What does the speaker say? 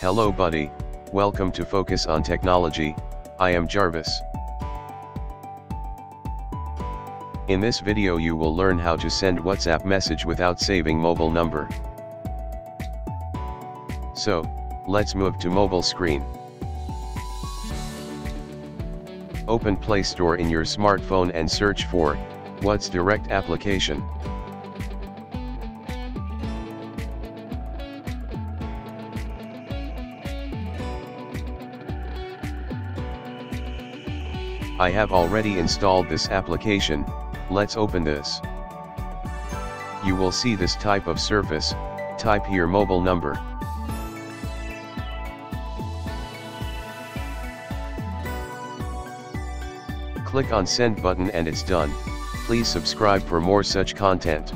Hello buddy, welcome to Focus on Technology, I am Jarvis. In this video you will learn how to send WhatsApp message without saving mobile number. So, let's move to mobile screen. Open Play Store in your smartphone and search for, Whatsdirect application. I have already installed this application, let's open this. You will see this type of surface, type here mobile number. Click on send button and it's done, please subscribe for more such content.